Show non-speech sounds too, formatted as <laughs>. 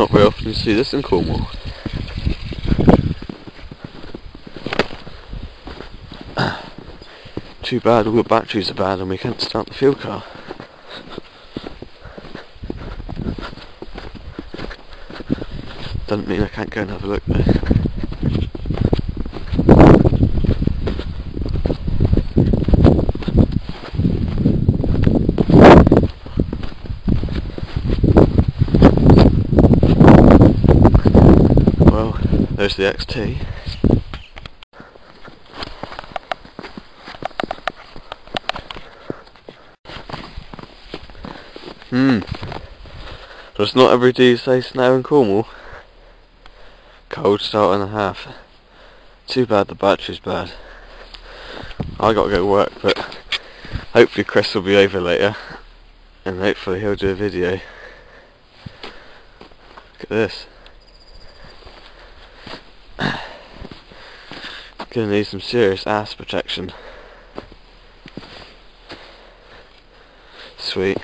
Not very often you see this in Cornwall. <coughs> Too bad all the batteries are bad and we can't start the fuel car. <laughs> Doesn't mean I can't go and have a look though. The XT. Hmm. But it's not every day you say snow in Cornwall. Cold start and a half. Too bad the battery's bad. I gotta go to work, but hopefully Chris will be over later. And hopefully he'll do a video. Look at this. Gonna need some serious ass protection. Sweet.